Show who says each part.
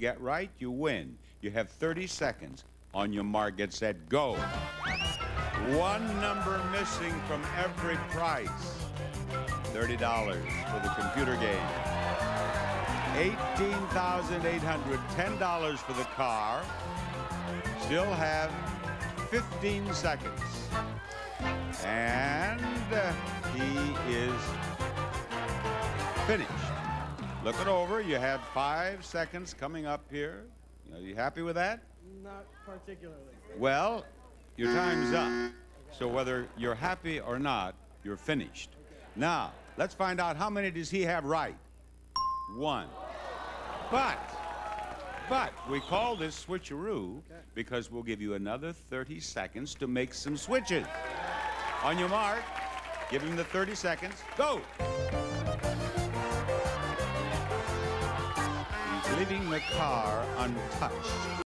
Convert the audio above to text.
Speaker 1: get right, you win. You have 30 seconds. On your mark, get set, go. One number missing from every price. $30 for the computer game. 18,800, $10 for the car. Still have 15 seconds. And uh, he is finished. Look it over. You have five seconds coming up here. Are you happy with that?
Speaker 2: Not particularly.
Speaker 1: Well, your time's up. So whether you're happy or not, you're finished. Now, let's find out how many does he have right? One. But, but we call this switcheroo because we'll give you another 30 seconds to make some switches. On your mark, give him the 30 seconds. Go! Leaving the car untouched.